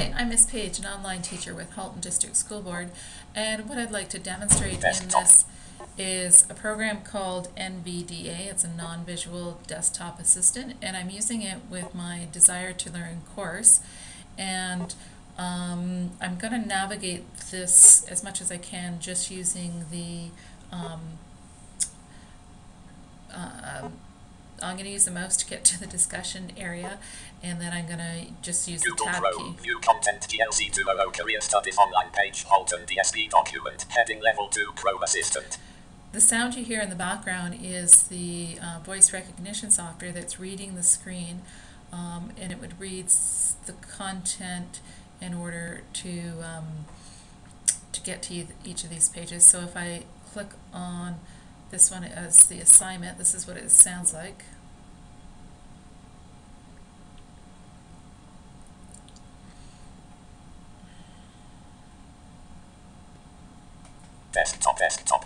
Hi, I'm Miss Page, an online teacher with Halton District School Board, and what I'd like to demonstrate in this is a program called NVDA. It's a non-visual desktop assistant, and I'm using it with my Desire to Learn course. And um, I'm going to navigate this as much as I can just using the um, uh, I'm going to use the mouse to get to the discussion area, and then I'm going to just use the Google tab Chrome, key. view content GLC 200 Career Studies online page, Halton DSB document, heading level 2 Chrome Assistant. The sound you hear in the background is the uh, voice recognition software that's reading the screen, um, and it would read the content in order to um, to get to each of these pages. So if I click on this one is the assignment, this is what it sounds like. Desktop, desktop.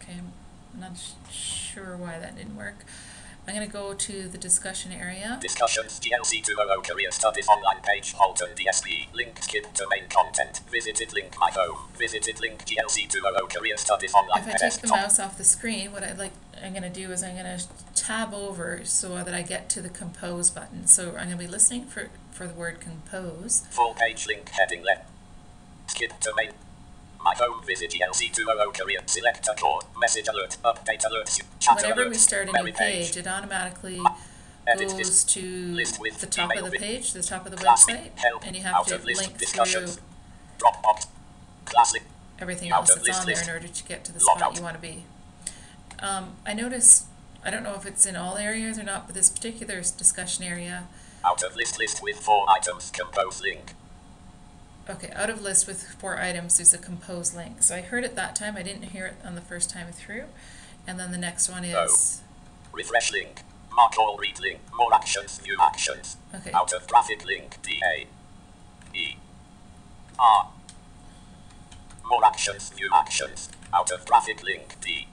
Okay, I'm not sh- sure why that didn't work. I'm going to go to the discussion area. Discussions GLC 200 Career Studies online page, Halton DSB. Link skip to main content. Visited link my home. Visited link GLC 200 Career Studies online If I take the mouse off the screen, what I'd like, I'm gonna do is I'm gonna tab over so that I get to the compose button. So I'm gonna be listening for, for the word compose. Full page link heading left. Skip to main. My home visit GLC 200 Career. Select a core. Message alert. Update alerts. Chat Whenever alert. we start a new page, it automatically goes to list with the top of the page, the top of the website, and you have to link through. Dropbox. Classic. everything else that's on there in order to get to the spot you wanna be. Um, I notice, I don't know if it's in all areas or not, but this particular discussion area, Out of list list with four items. Compose link. Okay, out of list with four items, there's a compose link. So I heard it that time, I didn't hear it on the first time through. And then the next one oh. is, Refresh link. Mark all read link. More actions. View actions. okay, Out of traffic link. D A E R. More actions. View actions. Out of graphic link. D.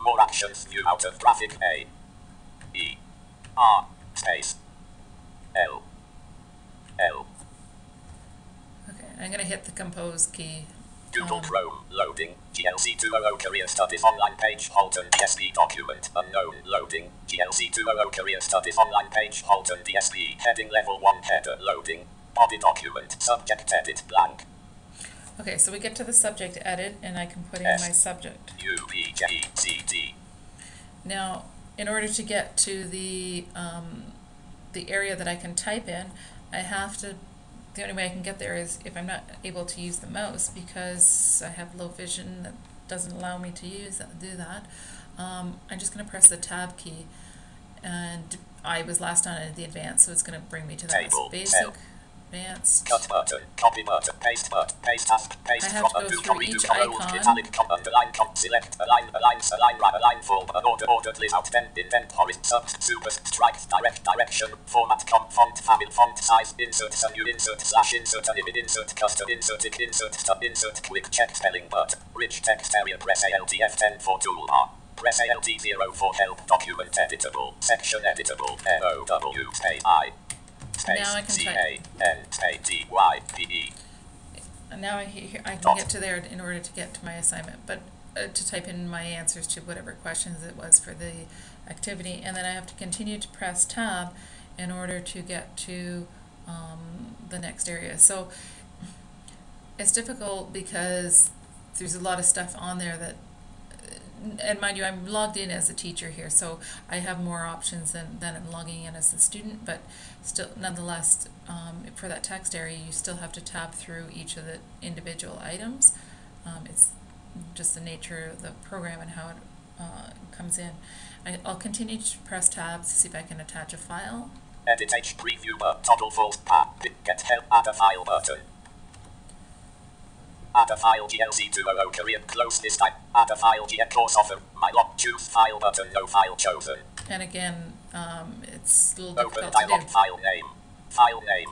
More actions. View out of traffic. A E R space L L. I'm gonna hit the compose key. Google Um, Chrome, loading, GLC 200 Career Studies online page, Halton DSB document, unknown, loading, GLC 200 Career Studies online page, Halton DSB, heading level 1 header, loading, body document, subject edit, blank, Okay, so we get to the subject edit and I can put in Yes. my subject. U, P, J, E, C, D, Now, in order to get to the, um, the area that I can type in, I have to, the only way I can get there is if I'm not able to use the mouse because I have low vision that doesn't allow me to use, do that. Um, I'm just gonna press the tab key and I was last on the advanced, so it's gonna bring me to that. Table, Basic, L. advanced. cut button, uh, copy button, uh, paste button, paste task, paste from undo, copy to bold, icon. italic, com, underline, uh, com, select, align, align, align, right, align, full, unordered, ordered, list, out, then, indent, horizon, sub, super, strike, direct, direction, format, com, font, family, font, size, insert, some new insert, slash, insert, unlimited, insert, custom, insert, ic, insert, stub, insert, quick check spelling button, rich text area, press ALT F10 for toolbar. Press ALT 0 for help, document editable, section editable, N-O-W, space I, space, Now I can type. C-A-N, space D-Y-P-E. And now I, I can Dot. get to there in order to get to my assignment, but uh, to type in my answers to whatever questions it was for the activity, and then I have to continue to press tab in order to get to um, the next area. So it's difficult because there's a lot of stuff on there that, and mind you, I'm logged in as a teacher here, so I have more options than, than I'm logging in as a student, but still, nonetheless, um, for that text area, you still have to tab through each of the individual items. Um, it's just the nature of the program and how it uh, comes in. I, I'll continue to press tabs to see if I can attach a file. Edit H preview. Toggle false path. Get help. Add a file button. Add a file GLC 200 career. Close this type. Add a file G course offer. My lock. Choose file button. No file chosen. And again, um, it's a little Open difficult to dialog. do. File name. File name.